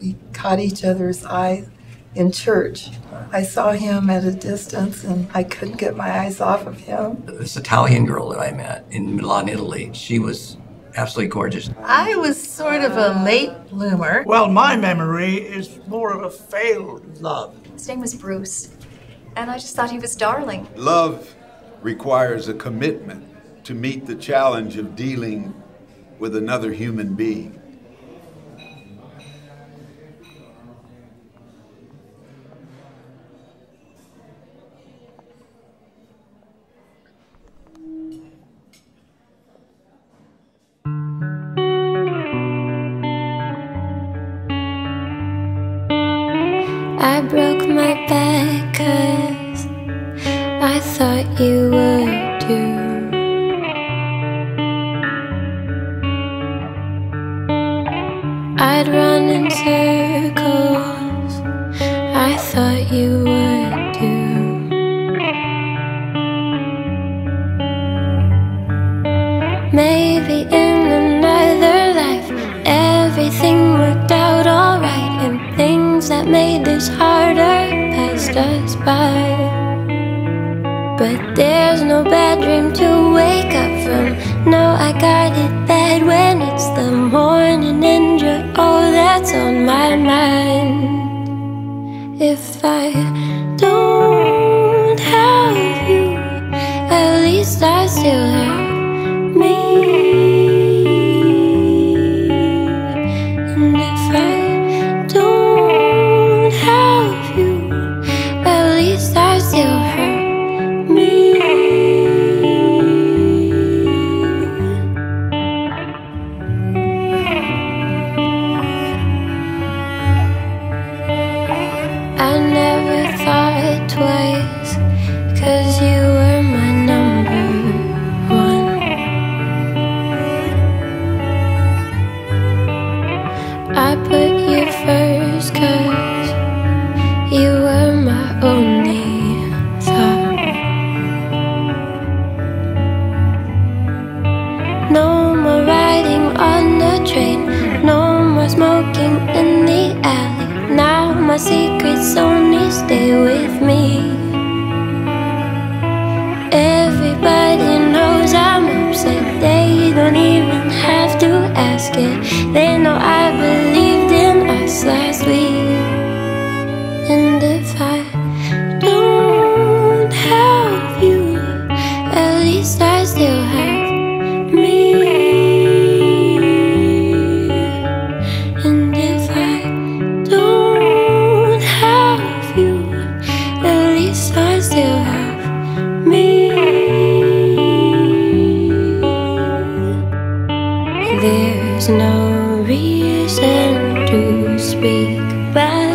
we caught each other's eye in church. I saw him at a distance and I couldn't get my eyes off of him. This Italian girl that I met in Milan, Italy, she was absolutely gorgeous. I was sort of a late bloomer. Well, my memory is more of a failed love. His name was Bruce, and I just thought he was darling. Love requires a commitment to meet the challenge of dealing with another human being. I broke my back cause I thought you would too. I'd run in circles, I thought you would by. But there's no bad dream to wake up from. No, I got it bad when it's the morning and you're all that's on my mind. If I don't have you, at least I still have train, no more smoking in the alley. Now my secrets only stay Speak bad